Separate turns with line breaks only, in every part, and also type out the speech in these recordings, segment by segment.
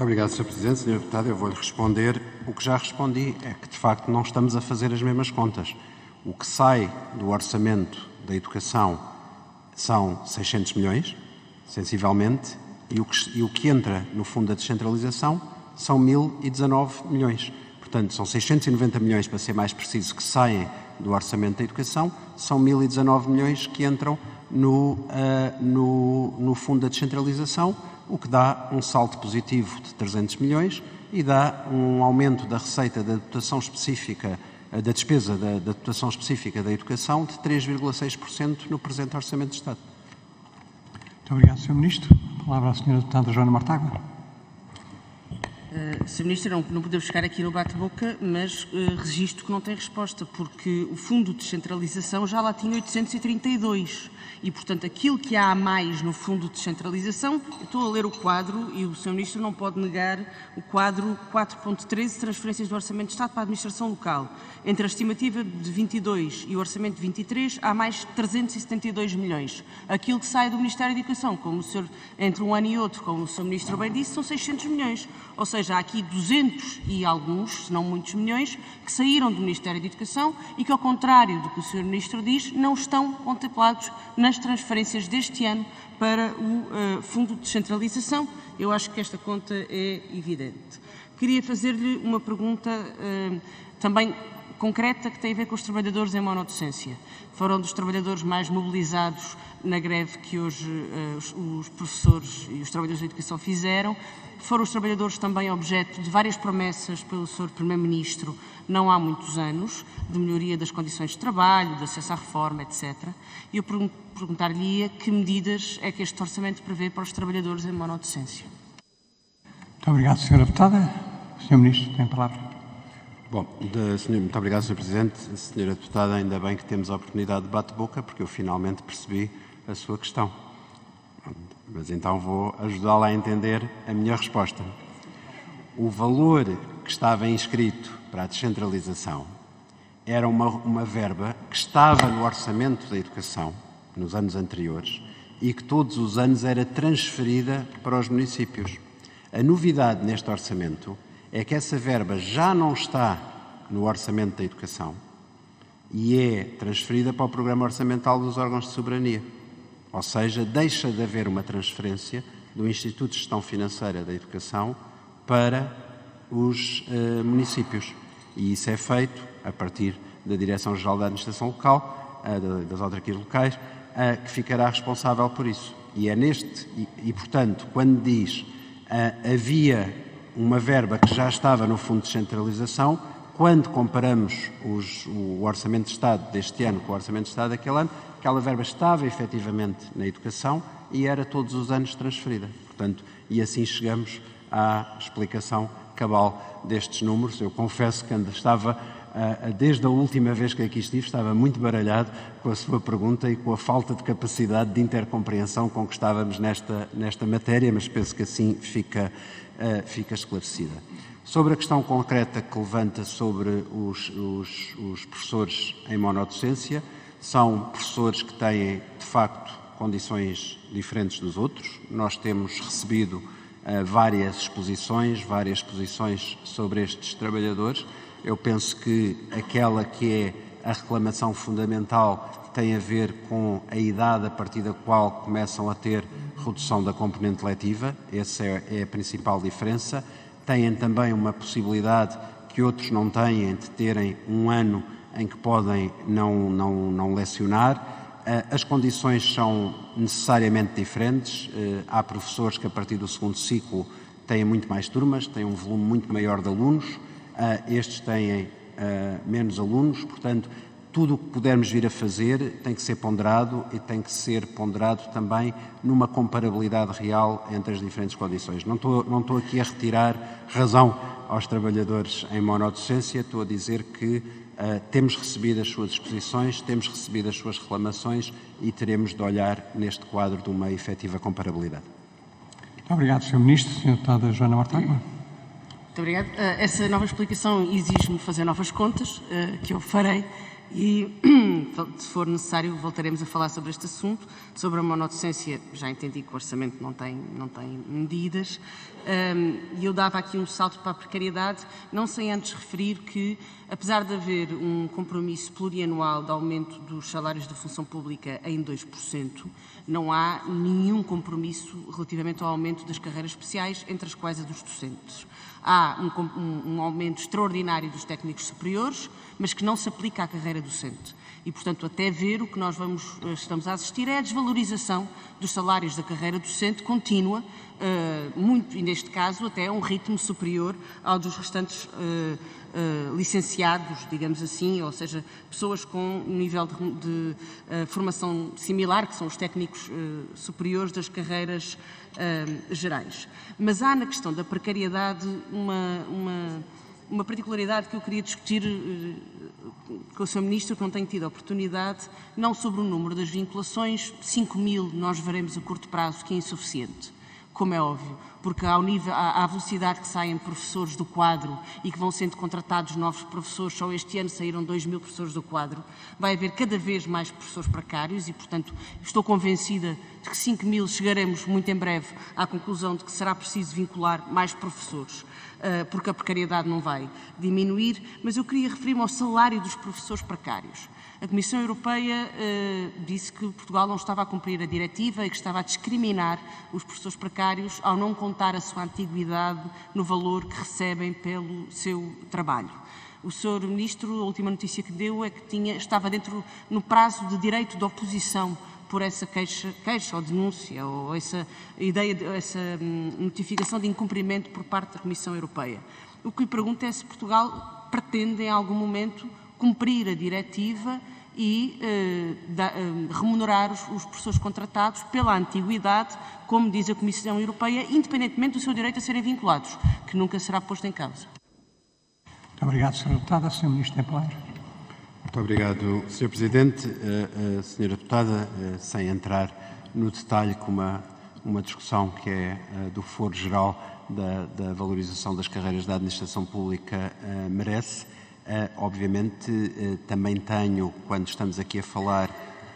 Muito obrigado, Sr. Presidente. Sr. Deputado, eu vou-lhe responder. O que já respondi é que, de facto, não estamos a fazer as mesmas contas. O que sai do orçamento da educação são 600 milhões, sensivelmente, e o que, e o que entra no fundo da descentralização são 1.019 milhões. Portanto, são 690 milhões, para ser mais preciso, que saem do orçamento da educação, são 1.019 milhões que entram no, uh, no, no fundo da descentralização o que dá um salto positivo de 300 milhões e dá um aumento da receita da dotação específica, eh, da despesa da, da dotação específica da educação de 3,6% no presente Orçamento de Estado.
Muito obrigado, Sr. Ministro. A palavra à Sra. Deputada Joana Martágua.
Uh, Sr. Ministro, não, não podemos ficar aqui no bate-boca, mas uh, registro que não tem resposta, porque o Fundo de Descentralização já lá tinha 832 e, portanto, aquilo que há a mais no Fundo de Descentralização, estou a ler o quadro e o Sr. Ministro não pode negar o quadro 4.13, transferências do Orçamento de Estado para a Administração Local. Entre a estimativa de 22 e o Orçamento de 23, há mais 372 milhões. Aquilo que sai do Ministério da Educação, como o senhor, entre um ano e outro, como o Sr. Ministro bem disse, são 600 milhões. Ou seja, há aqui 200 e alguns, se não muitos milhões, que saíram do Ministério da Educação e que, ao contrário do que o Sr. Ministro diz, não estão contemplados na nas transferências deste ano para o uh, Fundo de Descentralização. Eu acho que esta conta é evidente. Queria fazer-lhe uma pergunta uh, também concreta que tem a ver com os trabalhadores em monodocência. Foram dos trabalhadores mais mobilizados na greve que hoje uh, os, os professores e os trabalhadores da educação fizeram. Foram os trabalhadores também objeto de várias promessas pelo Sr. Primeiro-Ministro não há muitos anos, de melhoria das condições de trabalho, de acesso à reforma, etc. E eu perguntar-lhe que medidas é que este orçamento prevê para os trabalhadores em monodocência.
Muito obrigado, Sra. Deputada. Sr. Ministro, tem a palavra.
Bom, de, senhor, muito obrigado, Sr. Presidente. Senhora Deputada, ainda bem que temos a oportunidade de bate-boca, porque eu finalmente percebi a sua questão. Mas então vou ajudá-la a entender a minha resposta. O valor que estava inscrito para a descentralização era uma, uma verba que estava no orçamento da educação nos anos anteriores e que todos os anos era transferida para os municípios. A novidade neste orçamento é que essa verba já não está no orçamento da educação e é transferida para o programa orçamental dos órgãos de soberania. Ou seja, deixa de haver uma transferência do Instituto de Gestão Financeira da Educação para os uh, municípios. E isso é feito a partir da Direção-Geral da Administração Local, uh, das autarquias locais, uh, que ficará responsável por isso. E é neste, e, e portanto, quando diz havia uma verba que já estava no Fundo de Centralização, quando comparamos os, o Orçamento de Estado deste ano com o Orçamento de Estado daquele ano, aquela verba estava efetivamente na educação e era todos os anos transferida. Portanto, e assim chegamos à explicação cabal destes números. Eu confesso que estava, desde a última vez que aqui estive, estava muito baralhado com a sua pergunta e com a falta de capacidade de intercompreensão com que estávamos nesta, nesta matéria, mas penso que assim fica, fica esclarecida. Sobre a questão concreta que levanta sobre os, os, os professores em monodocência, são professores que têm, de facto, condições diferentes dos outros. Nós temos recebido várias exposições, várias exposições sobre estes trabalhadores. Eu penso que aquela que é a reclamação fundamental tem a ver com a idade a partir da qual começam a ter redução da componente letiva, essa é, é a principal diferença. Têm também uma possibilidade que outros não têm de terem um ano em que podem não, não, não lecionar eh, as condições são necessariamente diferentes. Eh, há professores que, a partir do segundo ciclo, têm muito mais turmas, têm um volume muito maior de alunos, estes têm menos alunos, portanto, tudo o que pudermos vir a fazer tem que ser ponderado e tem que ser ponderado também numa comparabilidade real entre as diferentes condições. Não estou, não estou aqui a retirar razão aos trabalhadores em monodocência, estou a dizer que Uh, temos recebido as suas exposições, temos recebido as suas reclamações e teremos de olhar neste quadro de uma efetiva comparabilidade.
Muito obrigado, Sr. Ministro. Sra. Deputada Joana Mortágua.
Muito obrigada. Uh, essa nova explicação exige-me fazer novas contas, uh, que eu farei. e, se for necessário, voltaremos a falar sobre este assunto. Sobre a monodocência, já entendi que o orçamento não tem, não tem medidas. E eu dava aqui um salto para a precariedade, não sem antes referir que, apesar de haver um compromisso plurianual de aumento dos salários da função pública em 2%, não há nenhum compromisso relativamente ao aumento das carreiras especiais, entre as quais a dos docentes. Há um, um, um aumento extraordinário dos técnicos superiores, mas que não se aplica à carreira docente. E, portanto, até ver o que nós vamos, eh, estamos a assistir é a desvalorização dos salários da carreira docente contínua, muito, e neste caso até a um ritmo superior ao dos restantes uh, uh, licenciados, digamos assim, ou seja, pessoas com um nível de, de formação similar, que são os técnicos superiores das carreiras gerais. Mas há na questão da precariedade uma, uma uma particularidade que eu queria discutir eh, com o Sr. Ministro, que não tenho tido a oportunidade, não sobre o número das vinculações, 5 mil nós veremos a curto prazo, que é insuficiente como é óbvio, porque ao nível, à, velocidade que saem professores do quadro e que vão sendo contratados novos professores, só este ano saíram 2 mil professores do quadro, vai haver cada vez mais professores precários e, portanto, estou convencida de que 5 mil chegaremos muito em breve à conclusão de que será preciso vincular mais professores, eh, porque a precariedade não vai diminuir, mas eu queria referir-me ao salário dos professores precários. A Comissão Europeia uh, disse que Portugal não estava a cumprir a diretiva e que estava a discriminar os professores precários ao não contar a sua antiguidade no valor que recebem pelo seu trabalho. O Sr. Ministro, a última notícia que deu é que tinha, estava dentro no prazo de direito de oposição por essa queixa, queixa ou denúncia ou essa ideia, essa hum, notificação de incumprimento por parte da Comissão Europeia. O que lhe pergunto é se Portugal pretende em algum momento cumprir a diretiva e eh, da, eh, remunerar os, os, professores contratados pela antiguidade, como diz a Comissão Europeia, independentemente do seu direito a serem vinculados, que nunca será posto em causa.
Muito obrigado, Sra. Deputada. Sr. Ministro, tem palavra.
Muito obrigado, Sr. Presidente. Uh, uh, Sra. Deputada, uh, sem entrar no detalhe com uma, uma discussão que é do foro geral da, da, valorização das carreiras da administração pública merece, Uh, obviamente, uh, também tenho, quando estamos aqui a falar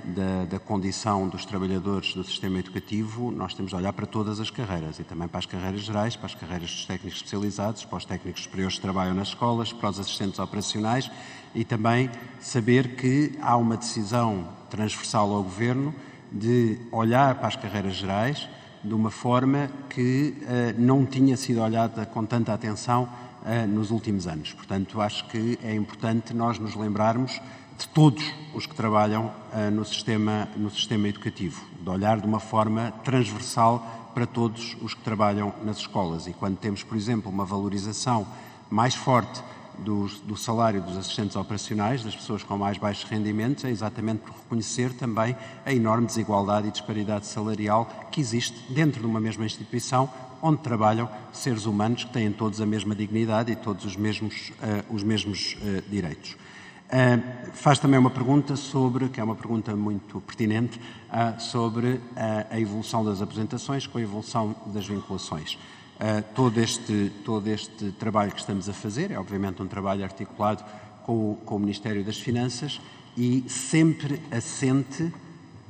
da, da, condição dos trabalhadores do sistema educativo, nós temos de olhar para todas as carreiras e também para as carreiras gerais, para as carreiras dos técnicos especializados, para os técnicos superiores que trabalham nas escolas, para os assistentes operacionais e também saber que há uma decisão transversal ao Governo de olhar para as carreiras gerais de uma forma que uh, não tinha sido olhada com tanta atenção uh, nos últimos anos. Portanto, acho que é importante nós nos lembrarmos de todos os que trabalham uh, no, sistema, no sistema educativo, de olhar de uma forma transversal para todos os que trabalham nas escolas. E quando temos, por exemplo, uma valorização mais forte do, salário dos assistentes operacionais, das pessoas com mais baixos rendimentos, é exatamente por reconhecer também a enorme desigualdade e disparidade salarial que existe dentro de uma mesma instituição onde trabalham seres humanos que têm todos a mesma dignidade e todos os mesmos, uh, os mesmos uh, direitos. Uh, faz também uma pergunta sobre, que é uma pergunta muito pertinente, sobre a evolução das apresentações com a evolução das vinculações. Todo, este, todo este trabalho que estamos a fazer é, obviamente, um trabalho articulado com o, com o Ministério das Finanças e sempre assente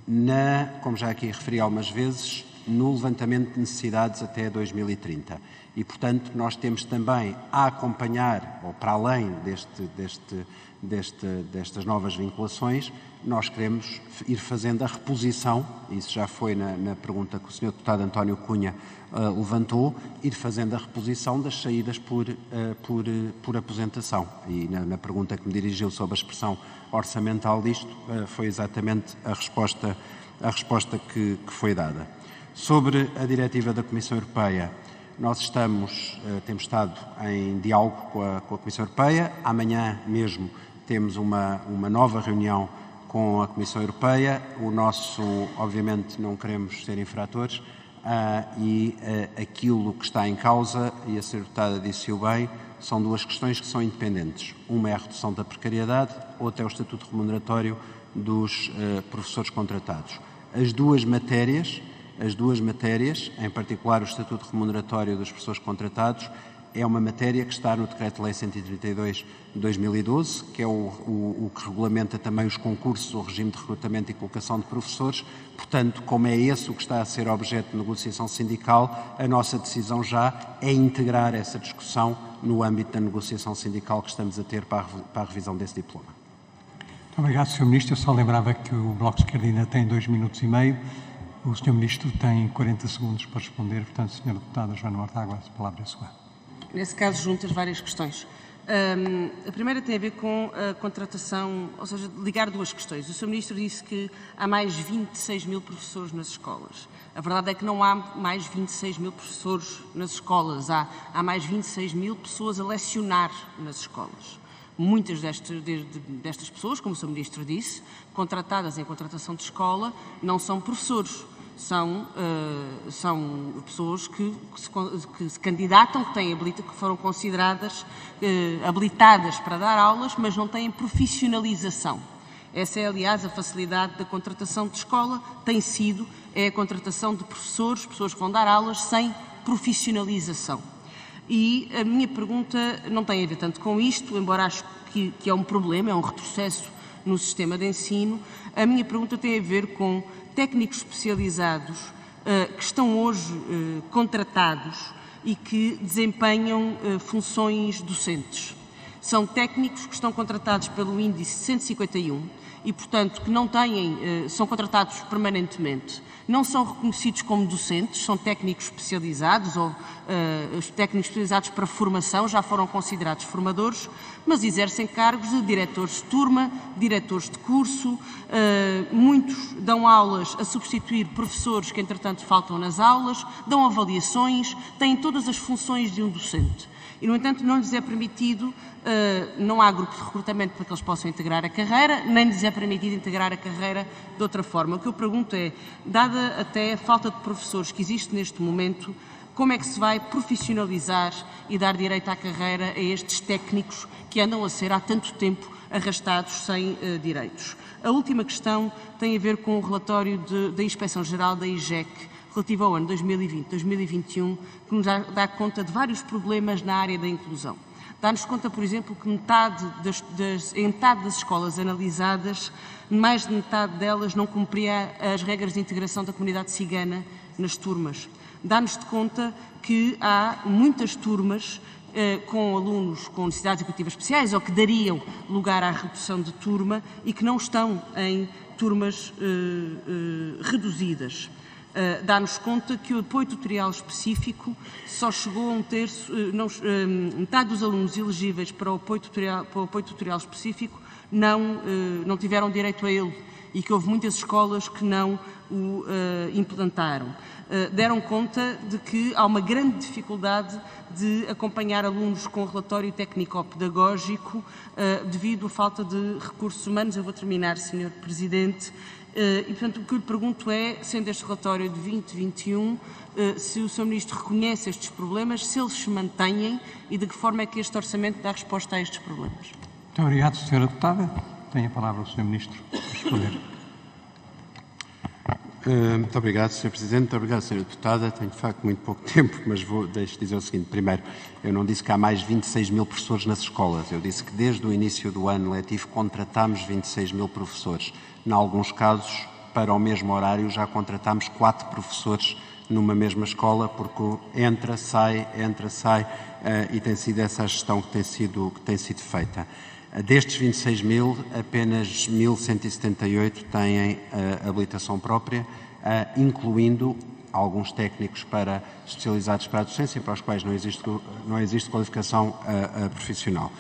na, como já aqui referi algumas vezes, no levantamento de necessidades até 2030. E, portanto, nós temos também a acompanhar, ou para além deste, deste, deste, destas novas vinculações, nós queremos ir fazendo a reposição, isso já foi na, na pergunta que o Sr. Deputado António Cunha uh, levantou, ir fazendo a reposição das saídas por, uh, por, uh, por aposentação. E na, na, pergunta que me dirigiu sobre a expressão orçamental disto, foi exatamente a resposta, a resposta que, que foi dada. Sobre a diretiva da Comissão Europeia, nós estamos, eh, temos estado em diálogo com a, com a Comissão Europeia. Amanhã mesmo temos uma, uma nova reunião com a Comissão Europeia. O nosso, obviamente, não queremos ser infratores uh, e uh, aquilo que está em causa, e a Sra. Deputada disse-o bem, são duas questões que são independentes. Uma é a redução da precariedade, outra é o estatuto remuneratório dos uh, professores contratados. As duas matérias as duas matérias, em particular o Estatuto Remuneratório dos Professores Contratados, é uma matéria que está no Decreto-Lei 132 de 2012, que é o, o, o, que regulamenta também os concursos, o regime de recrutamento e colocação de professores. Portanto, como é esse o que está a ser objeto de negociação sindical, a nossa decisão já é integrar essa discussão no âmbito da negociação sindical que estamos a ter para a, para a revisão desse diploma.
Muito obrigado, Sr. Ministro. Eu só lembrava que o Bloco de Esquerda ainda tem dois minutos e meio. O Sr. Ministro tem 40 segundos para responder. Portanto, Sra. Deputada Joana Mortágua, a palavra é sua.
Nesse caso, juntas várias questões. Um, a primeira tem a ver com a contratação, ou seja, ligar duas questões. O Sr. Ministro disse que há mais 26 mil professores nas escolas. A verdade é que não há mais 26 mil professores nas escolas, há, há mais 26 mil pessoas a lecionar nas escolas. Muitas destas, destas pessoas, como o Sr. Ministro disse, contratadas em contratação de escola, não são professores são, uh, são pessoas que, que, se, que, se, candidatam, que, têm que foram consideradas uh, habilitadas para dar aulas, mas não têm profissionalização. Essa é, aliás, a facilidade da contratação de escola, tem sido é a contratação de professores, pessoas que vão dar aulas sem profissionalização. E a minha pergunta não tem a ver tanto com isto, embora acho que, que é um problema, é um retrocesso no sistema de ensino. A minha pergunta tem a ver com técnicos especializados uh, que estão hoje uh, contratados e que desempenham uh, funções docentes. São técnicos que estão contratados pelo índice 151 e, portanto, que não têm, são contratados permanentemente não são reconhecidos como docentes, são técnicos especializados ou uh, técnicos especializados para formação, já foram considerados formadores, mas exercem cargos de diretores de turma, diretores de curso, uh, muitos dão aulas a substituir professores que, entretanto, faltam nas aulas, dão avaliações, têm todas as funções de um docente. E, no entanto, não lhes é permitido Uh, não há grupo de recrutamento para que eles possam integrar a carreira, nem lhes é permitido integrar a carreira de outra forma. O que eu pergunto é, dada até a falta de professores que existe neste momento, como é que se vai profissionalizar e dar direito à carreira a estes técnicos que andam a ser há tanto tempo arrastados sem uh, direitos? A última questão tem a ver com o relatório de, da Inspeção-Geral da IGEC, relativo ao ano 2020-2021, que nos dá, conta de vários problemas na área da inclusão. Dá-nos conta, por exemplo, que metade das, das, em metade das escolas analisadas, mais de metade delas não cumpria as regras de integração da comunidade cigana nas turmas. Dá-nos de conta que há muitas turmas eh, com alunos com necessidades educativas especiais ou que dariam lugar à redução de turma e que não estão em turmas eh, eh, reduzidas. Uh, dá-nos conta que o apoio tutorial específico só chegou a um terço, uh, não, uh, metade dos alunos elegíveis para o apoio tutorial, para o apoio tutorial específico não, não tiveram direito a ele e que houve muitas escolas que não o implantaram. deram conta de que há uma grande dificuldade de acompanhar alunos com relatório técnico-pedagógico devido à falta de recursos humanos. Eu vou terminar, Sr. Presidente. Eh, e, portanto, o que eu lhe pergunto é, sendo este relatório de 2021, eh, se o Sr. Ministro reconhece estes problemas, se eles se mantêm e de que forma é que este orçamento dá resposta a estes problemas.
Muito obrigado, Sra. Deputada. Tem a palavra o Sr. Ministro para responder.
Eh, muito obrigado, Sr. Presidente. Muito obrigado, Sra. Deputada. Tenho, de facto, muito pouco tempo, mas vou, deixe dizer o seguinte. Primeiro, eu não disse que há mais 26 mil professores nas escolas. Eu disse que desde o início do ano letivo contratámos 26 mil professores. Em alguns casos, para o mesmo horário, já contratámos quatro professores numa mesma escola, porque entra, sai, entra, sai, uh, e tem sido essa a gestão que tem sido, que tem sido feita. Uh, destes 26 mil, apenas 1.178 têm uh, habilitação própria, incluindo alguns técnicos para, especializados para a docência, para os quais não existe, não existe qualificação profissional.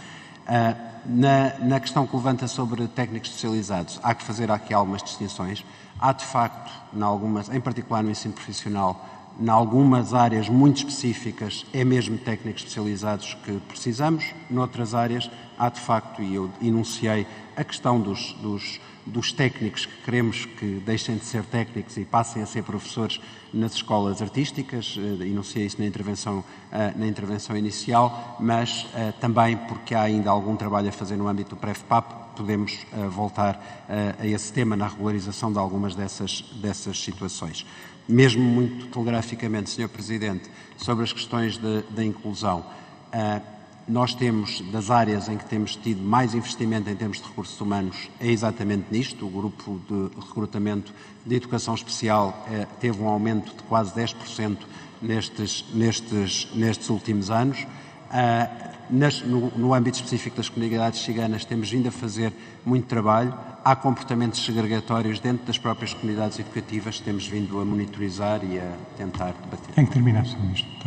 Na, na, questão que levanta sobre técnicos especializados, há que fazer aqui algumas distinções. Há, de facto, em, algumas, em particular no ensino profissional, em algumas áreas muito específicas, é mesmo técnicos especializados que precisamos. Noutras áreas, há, de facto, e eu enunciei a questão dos, dos dos técnicos que queremos que deixem de ser técnicos e passem a ser professores nas escolas artísticas, eh, enunciei isso na intervenção, eh, na intervenção inicial, mas eh, também porque há ainda algum trabalho a fazer no âmbito do PREFPAP, podemos voltar a esse tema na regularização de algumas dessas, dessas situações. Mesmo muito telegraficamente, Sr. Presidente, sobre as questões da inclusão, Uh, nós temos, das áreas em que temos tido mais investimento em termos de recursos humanos, é exatamente nisto. O grupo de recrutamento de educação especial eh, teve um aumento de quase 10% nestes, nestes, nestes últimos anos. Uh, nas, no, no âmbito específico das comunidades ciganas, temos vindo a fazer muito trabalho. Há comportamentos segregatórios dentro das próprias comunidades educativas que temos vindo a monitorizar e a tentar debater.
Tem que terminar, Sr. Ministro. Muito.